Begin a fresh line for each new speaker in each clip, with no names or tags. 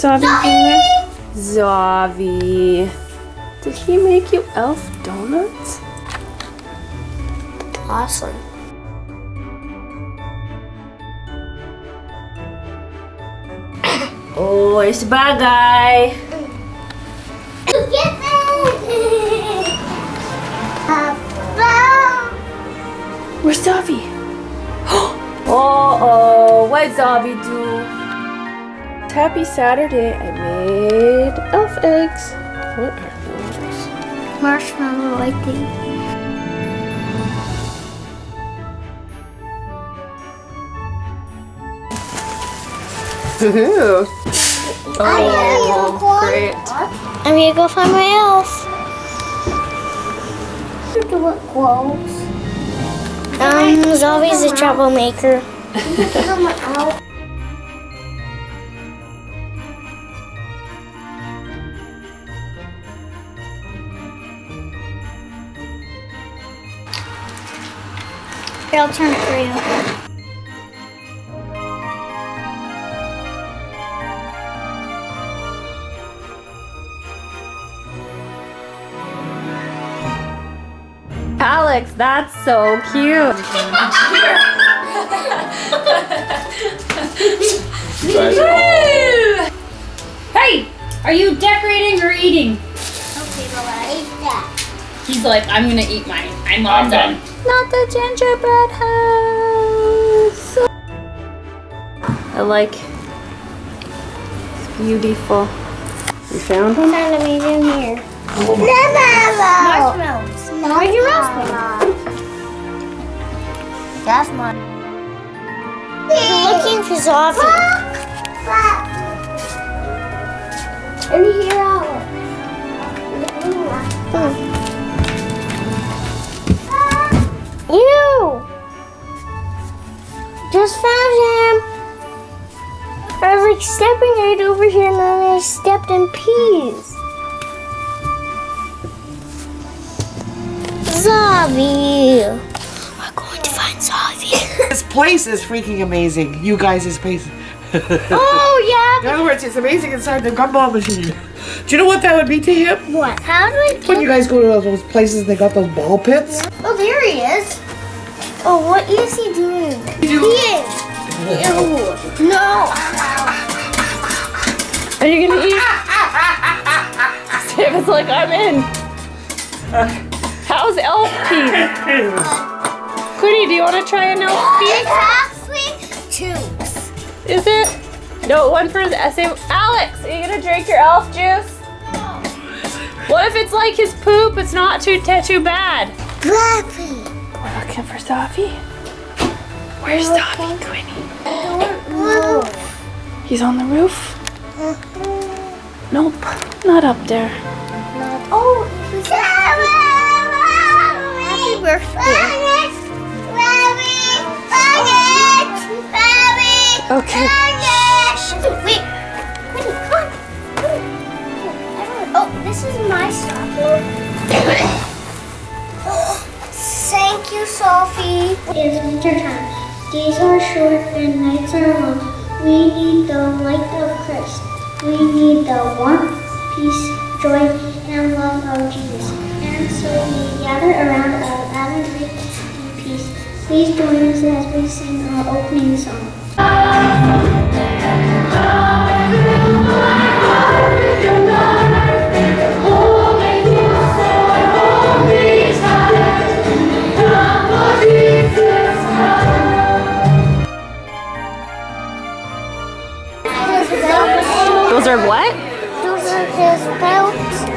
Zavi? Zavi. Did he make you elf donuts?
Awesome.
Oh, it's bagay. Where's Zavi? oh, oh, what Zavi do? Happy Saturday, I made elf eggs. What are those?
Marshmallow, I think.
Ooh.
Oh,
great.
I'm gonna go find my elf. Do it close. Um, Zavi's a troublemaker. Here, I'll turn it for you.
Alex, that's so cute.
Are
Hey, are you decorating or eating?
Okay, but I eat that.
He's like, I'm gonna eat mine. I'm all
I'm
done.
done.
Not the gingerbread house. I like. It's beautiful. You found one?
Found a medium here. Marshmallows. Where's your marshmallow? That's mine. We're looking for Zavi. And here like stepping right over here and then I stepped in peas. Zavi! We're going to find Zavi.
This place is freaking amazing. You guys' place.
oh, yeah.
In other words, it's amazing inside the gumball machine. Do you know what that would be to him?
What? How do I
When you guys go to those places, they got those ball pits.
Oh, there he is. Oh, what is he doing? He is. Ew. No.
Are you gonna eat? David's like, I'm in. How's elf peas? Quitty, do you want to try an elf
It's
pea?
halfway two.
Is it? No, one for the essay. Alex, are you gonna drink your elf juice? What if it's like his poop? It's not too too bad.
Puppy.
We're looking for Zavi. Where's Zavi, Quinny? He's on the roof. Nope, not up there.
Oh, he's Happy birthday.
Okay.
Wait. Wait, come on. Oh, this is my stocking. Thank you, Sophie. It's winter time. Days are short and nights are long. We need the light of Christ. We need the warmth, peace, joy, and love of Jesus. And so we gather around a lavish tree in peace. Please join us as we sing our opening song.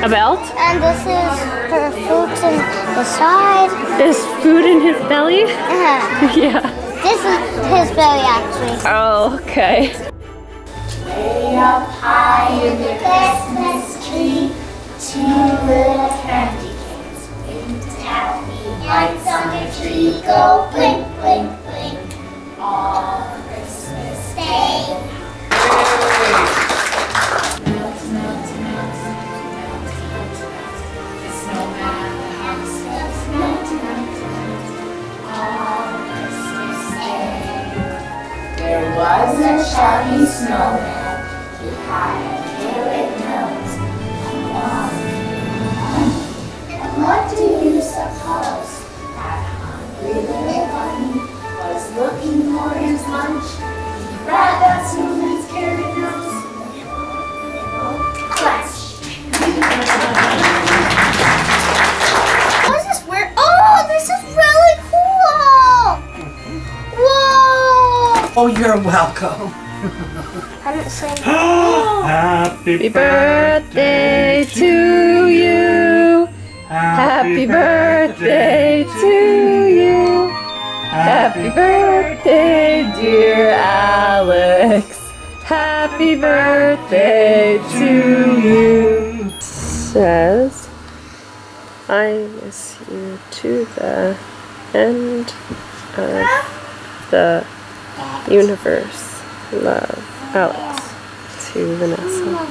A belt?
and this is her food in the side.
There's food in his belly?
Uh,
yeah.
this is his belly, actually.
Oh, okay.
Up high in the Christmas tree, two little candy canes winked at me. Lights on the tree go
was a chubby snowman. He had a carrot nose and long And what do you suppose that hungry little bunny was looking for his lunch? He grabbed
Oh, you're welcome.
I didn't say
Happy birthday to you. Happy birthday to you. Happy birthday, dear Alex. Happy birthday to you. Says, I miss you to the end of the universe. Love, Alex. To Vanessa.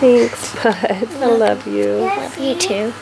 Thanks, bud. I love you.
You too.